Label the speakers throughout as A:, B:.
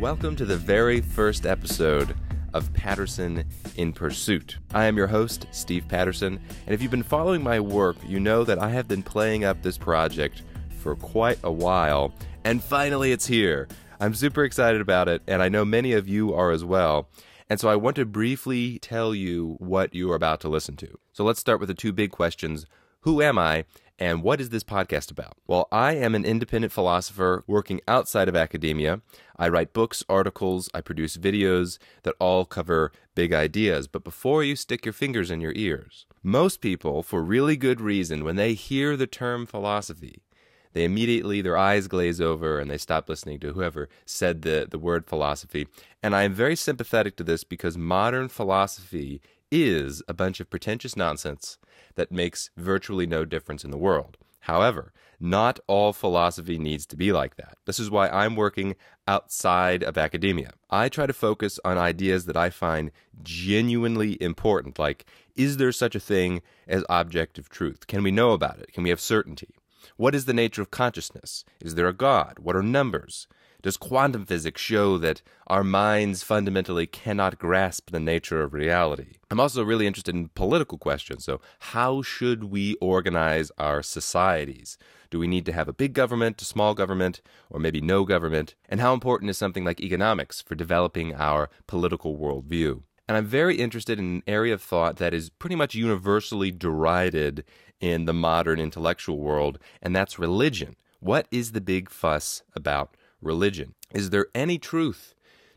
A: Welcome to the very first episode of Patterson in Pursuit. I am your host, Steve Patterson, and if you've been following my work, you know that I have been playing up this project for quite a while, and finally it's here. I'm super excited about it, and I know many of you are as well. And so I want to briefly tell you what you are about to listen to. So let's start with the two big questions Who am I? And what is this podcast about? Well, I am an independent philosopher working outside of academia. I write books, articles, I produce videos that all cover big ideas. But before you stick your fingers in your ears, most people, for really good reason, when they hear the term philosophy, they immediately their eyes glaze over and they stop listening to whoever said the, the word philosophy. And I am very sympathetic to this because modern philosophy is a bunch of pretentious nonsense that makes virtually no difference in the world. However, not all philosophy needs to be like that. This is why I'm working outside of academia. I try to focus on ideas that I find genuinely important, like is there such a thing as objective truth? Can we know about it? Can we have certainty? What is the nature of consciousness? Is there a God? What are numbers? Does quantum physics show that our minds fundamentally cannot grasp the nature of reality? I'm also really interested in political questions. So, how should we organize our societies? Do we need to have a big government, a small government, or maybe no government? And how important is something like economics for developing our political worldview? And I'm very interested in an area of thought that is pretty much universally derided in the modern intellectual world, and that's religion. What is the big fuss about religion? Is there any truth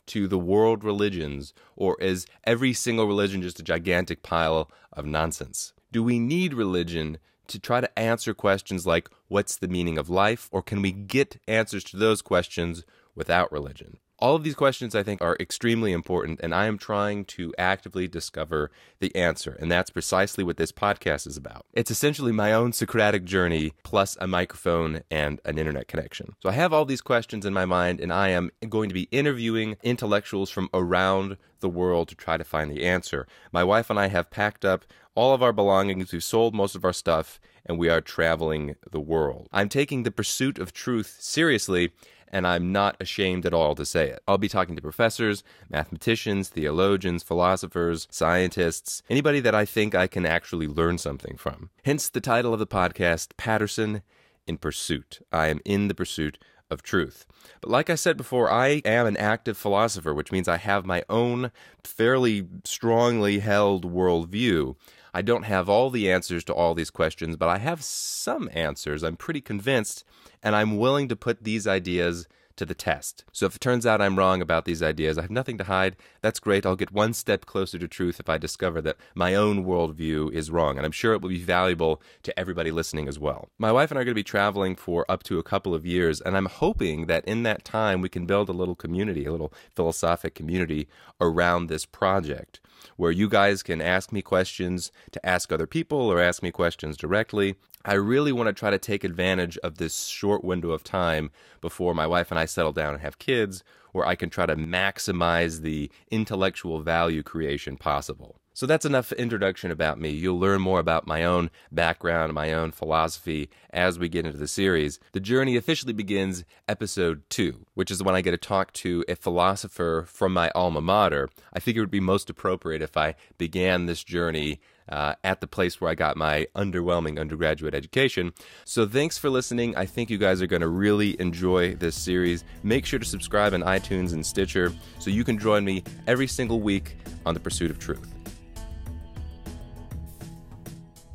A: to the world religions, or is every single religion just a gigantic pile of nonsense? Do we need religion to try to answer questions like what's the meaning of life, or can we get answers to those questions without religion? All of these questions, I think, are extremely important, and I am trying to actively discover the answer. And that's precisely what this podcast is about. It's essentially my own Socratic journey plus a microphone and an internet connection. So I have all these questions in my mind, and I am going to be interviewing intellectuals from around the world to try to find the answer. My wife and I have packed up all of our belongings, we've sold most of our stuff, and we are traveling the world. I'm taking the pursuit of truth seriously and I'm not ashamed at all to say it. I'll be talking to professors, mathematicians, theologians, philosophers, scientists, anybody that I think I can actually learn something from. Hence the title of the podcast, Patterson in Pursuit. I am in the pursuit of truth. But like I said before, I am an active philosopher, which means I have my own fairly strongly held worldview. I don't have all the answers to all these questions, but I have some answers. I'm pretty convinced, and I'm willing to put these ideas to the test. So if it turns out I'm wrong about these ideas, I have nothing to hide. That's great. I'll get one step closer to truth if I discover that my own worldview is wrong. And I'm sure it will be valuable to everybody listening as well. My wife and I are going to be traveling for up to a couple of years, and I'm hoping that in that time we can build a little community, a little philosophic community around this project where you guys can ask me questions to ask other people or ask me questions directly. I really want to try to take advantage of this short window of time before my wife and I settle down and have kids, where I can try to maximize the intellectual value creation possible. So that's enough introduction about me. You'll learn more about my own background, my own philosophy as we get into the series. The journey officially begins episode two, which is when I get to talk to a philosopher from my alma mater. I figure it would be most appropriate if I began this journey uh, at the place where I got my underwhelming undergraduate education. So thanks for listening. I think you guys are going to really enjoy this series. Make sure to subscribe on iTunes and Stitcher so you can join me every single week on the pursuit of truth.